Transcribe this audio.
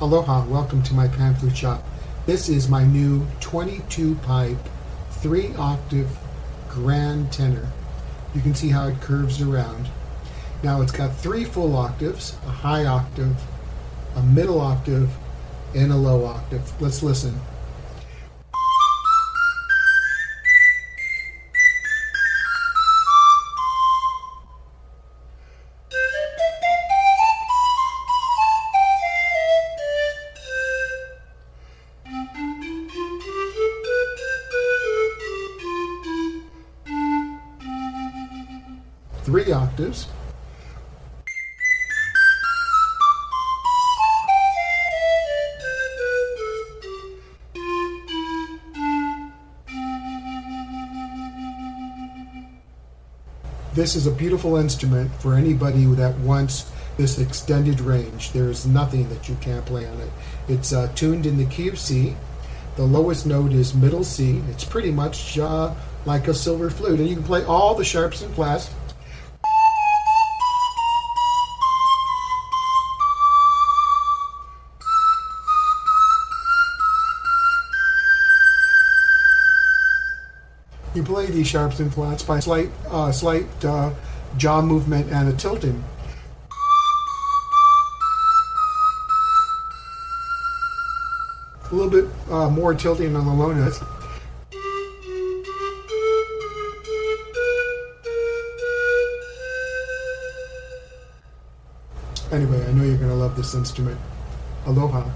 Aloha, welcome to my pan flute shop. This is my new 22 pipe, 3 octave grand tenor. You can see how it curves around. Now it's got three full octaves, a high octave, a middle octave, and a low octave. Let's listen. Three octaves. This is a beautiful instrument for anybody that wants this extended range. There's nothing that you can't play on it. It's uh, tuned in the key of C. The lowest note is middle C. It's pretty much uh, like a silver flute, and you can play all the sharps and flats. You play these sharps and flats by slight, uh, slight uh, jaw movement and a tilting. A little bit uh, more tilting on the low notes. Anyway, I know you're going to love this instrument. Aloha.